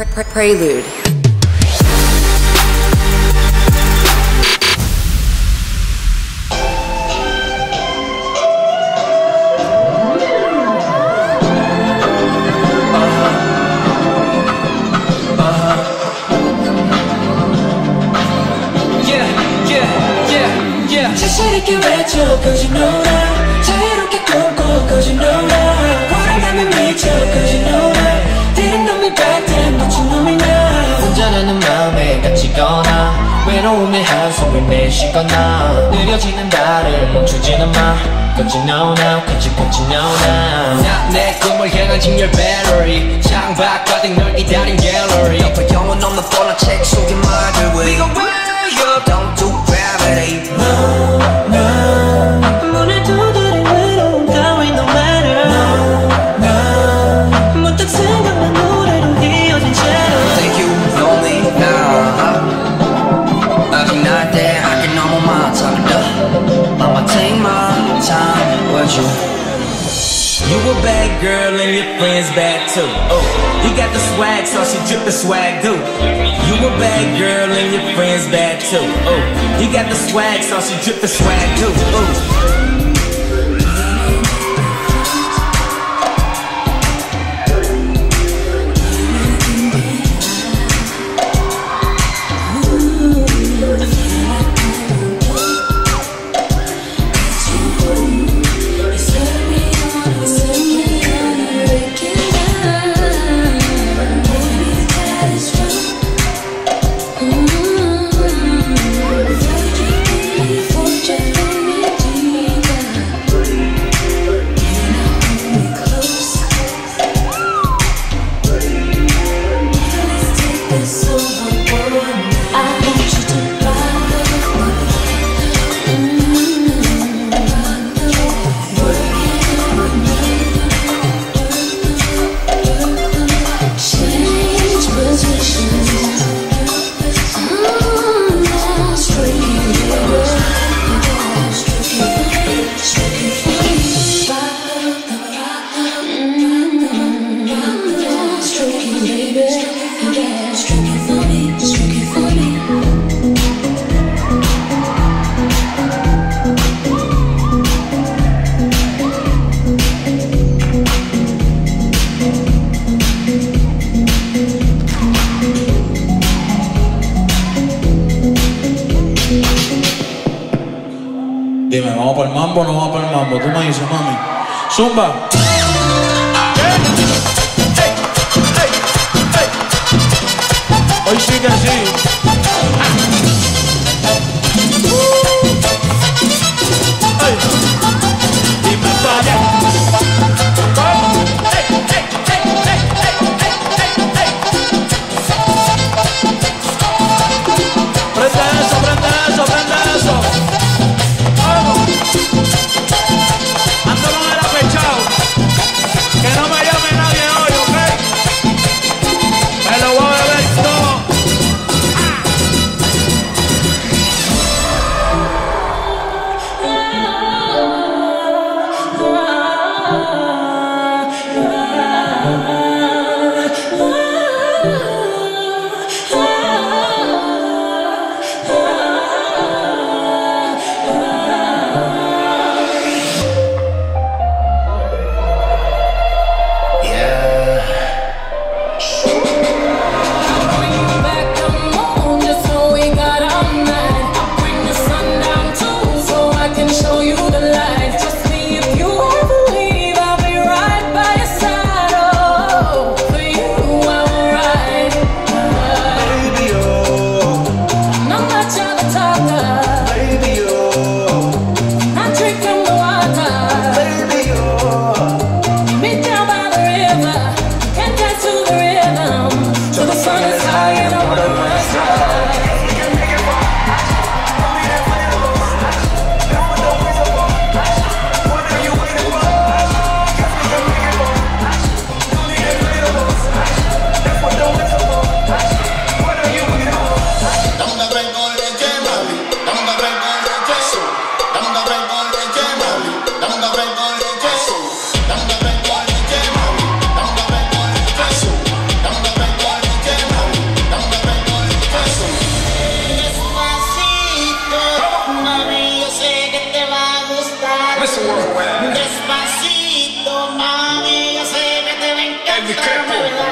Pre- pre- Prelude. Yeah, yeah, yeah, yeah. 자신있게 외쳐 cause you know that 자유롭게 꿈꿔 cause you know that 원한다면 미쳐 cause you know that 혼자라는 마음에 갇히거나 외로움에 한숨을 내쉬거나 느려지는 나를 멈추지는 마. Cause you know now, cause you, cause you know now. 나내 꿈을 향한 직렬 배터리 창밖 가득 널 기다린 갤러리 you You a bad girl and your friends bad too. Oh, you got the swag, so she drip the swag too. You a bad girl and your friends bad too. Oh, you got the swag, so she drip the swag too. Oh. ¿Vamos para el mambo no vamos para el mambo? Tú me dices, mami. Zumba. Hoy sí que sí. you know Vengo